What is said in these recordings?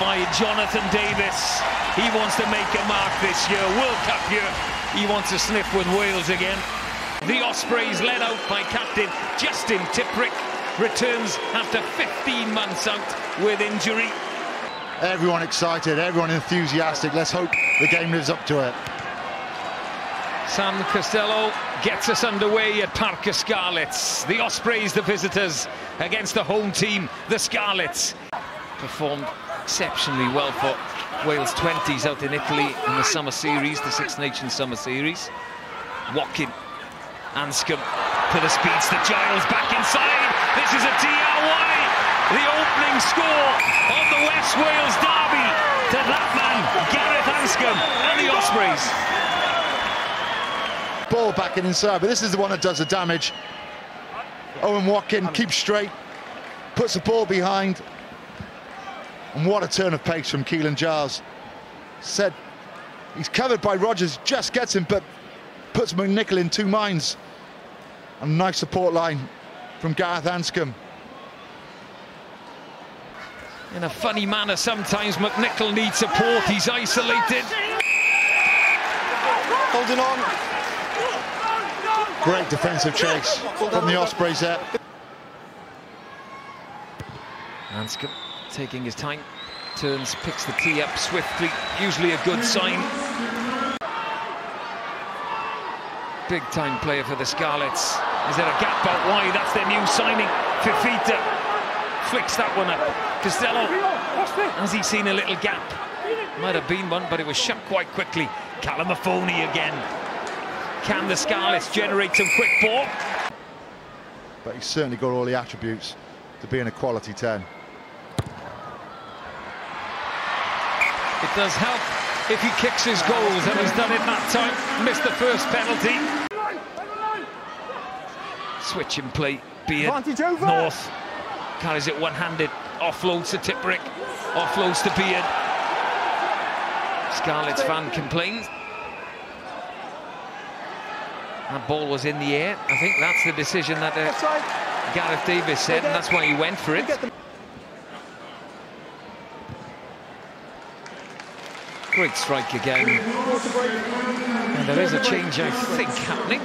by Jonathan Davies. He wants to make a mark this year, World Cup year. He wants to sniff with Wales again. The Ospreys led out by captain Justin Tipuric returns after 15 months out with injury. Everyone excited, everyone enthusiastic. Let's hope the game lives up to it. Sam Costello gets us underway at Parc y Scarlets. The Ospreys, the visitors, against the home team, the Scarlets. Performed exceptionally well for Wales 20s out in Italy in the Summer Series, the Six Nations Summer Series. Watkin, Anscombe to the speedster, Giles back inside. This is a try. The opening score of the West Wales derby to that man, Gareth Anscombe, and the Ospreys. Ball back in inside, but this is the one that does the damage. Owen Watkin keeps straight, puts the ball behind. And what a turn of pace from Keelan Giles. Said he's covered by Rogers, just gets him, but puts McNicholl in two minds. A nice support line from Gareth Anscombe. In a funny manner, sometimes McNicholl needs support. He's isolated. Holding on. Great defensive chase from the Ospreys there. Anscombe taking his time, turns, picks the tee up swiftly, usually a good sign. Big time player for the Scarlets. Is there a gap out wide? That's their new signing. Fifita flicks that one up. Costello, has he seen a little gap? Might have been one, but it was shut quite quickly. Callum Mahoney again. Can the Scarlets generate some quick ball? But he's certainly got all the attributes to be in a quality 10. It does help if he kicks his goals, and he's done it that time. Missed the first penalty. Switch in play. Beard. North. Carries it one-handed. Offloads to Tipuric. Offloads to Beard. Scarlet's fan complains. That ball was in the air. I think that's the decision that uh, Gareth Davies said, and that's why he went for it. Great strike again. And there is a change, I think, happening.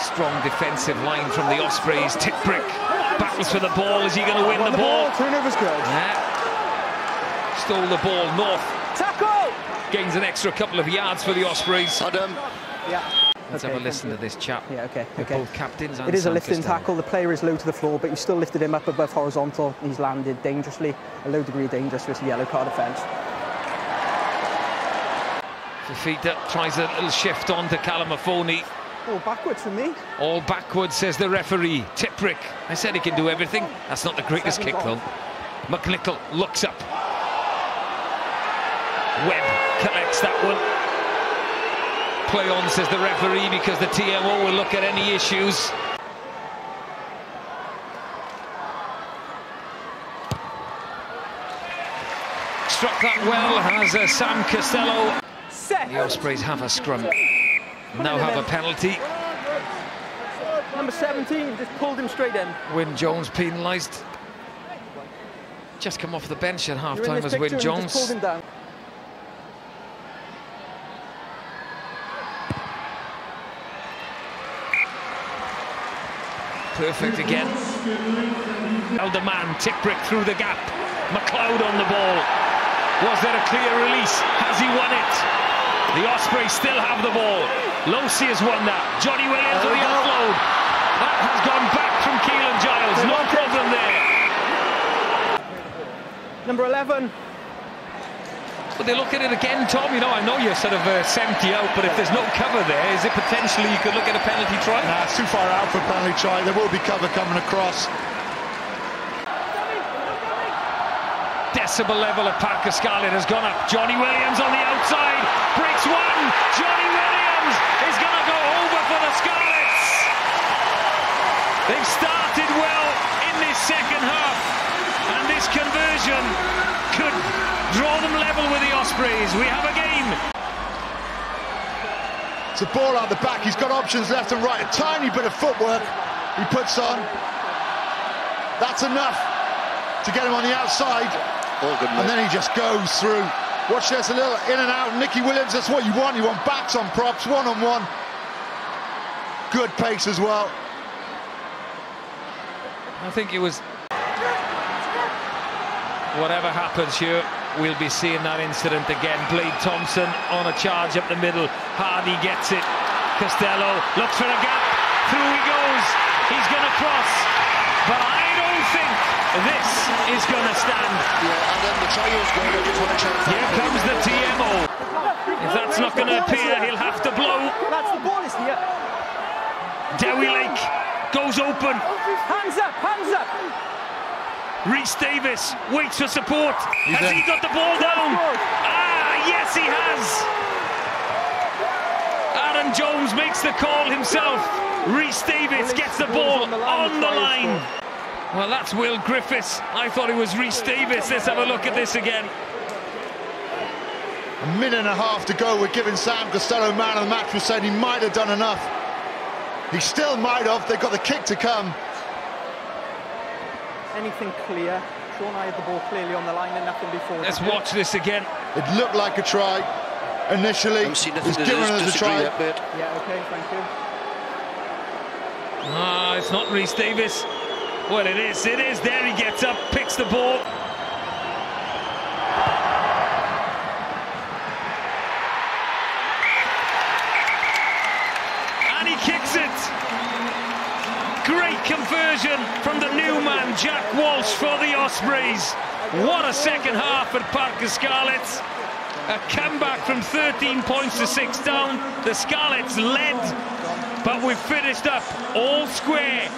Strong defensive line from the Ospreys. Tipuric battles for the ball. Is he going to win the, the ball? ball? Turnover's good. Yeah. Stole the ball. North Tackle! gains an extra couple of yards for the Ospreys. Adam. Yeah. Let's Okay, have a listen to this chap. Yeah, okay, They're okay. both captains It is a lifting tackle. The player is low to the floor, but you still lifted him up above horizontal. He's landed dangerously, a low degree of danger, so it's a yellow card offence. Fifita tries a little shift on to Callum Mahoney. All oh, backwards for me. All backwards, says the referee. Tipuric. I said he can do everything. That's not the greatest Second kick, goal. though. McNicholl looks up. Webb collects that one. Play on, says the referee, because the TMO will look at any issues. Struck that well, has uh, Sam Costello. Set. The Ospreys have a scrum. Now have a penalty. Number 17 just pulled him straight in. Wyn Jones penalised. Just come off the bench at half-time as Wyn picture and just pulled Jones. Perfect again. Elder man, Tipuric through the gap. McLeod on the ball. Was there a clear release? Has he won it? The Ospreys still have the ball. Losey has won that. Johnny Williams There with the offload. That has gone back from Keelan Giles. No problem there. Number 11. But they look at it again, Tom. You know, I know you're sort of uh, 70 out, but if there's no cover there, is it potentially you could look at a penalty try? Nah, it's too far out for a penalty try. There will be cover coming across. decibel level of Parc y Scarlet has gone up. Johnny Williams on the outside, breaks one. Johnny Williams is going to go over for the Scarlets. They've started well in this second half, and this conversion could draw them level with the Ospreys. We have a game. It's a ball out the back. He's got options left and right. A tiny bit of footwork he puts on. That's enough to get him on the outside. And then he just goes through. Watch this, a little in and out. Nicky Williams, that's what you want. You want backs on props, one on one. Good pace as well. I think it was. Whatever happens here, we'll be seeing that incident again. Blade Thomson on a charge up the middle. Hardy gets it. Costello looks for a gap. Through he goes. He's going to cross. But I don't think this is going to stand. Yeah, and then the going. I just want to. Here comes the TMO. If that's not going to appear, he'll have to blow. That's the ball, is here. Dewi Lake goes open. Hands up, hands up. Rhys Davies waits for support. He's has in. he got the ball down? Ah, yes, he has. Aaron Jones makes the call himself. Rhys Davies gets the ball on the line. Well, that's Will Griffiths. I thought it was Rhys Davies. Let's have a look at this again. A minute and a half to go. We're giving Sam Costello man of the match. We're saying he might have done enough. He still might have. They've got the kick to come. Anything clear. Sean I had the ball clearly on the line and nothing before. Let's watch this again. It looked like a try initially. I'm seeing nothing He's given dis- us a try. yet, mate. Yeah, okay, thank you. Ah, it's not Rhys Davies. Well, it is. It is. There he gets up, picks the ball. And he kicks it. Great conversion from the new man, Jack Walsh, for the Ospreys. What a second half at Parc y Scarlets. A comeback from 13 points to 6 down. The Scarlets led, but we've finished up all square.